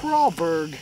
Crawberg.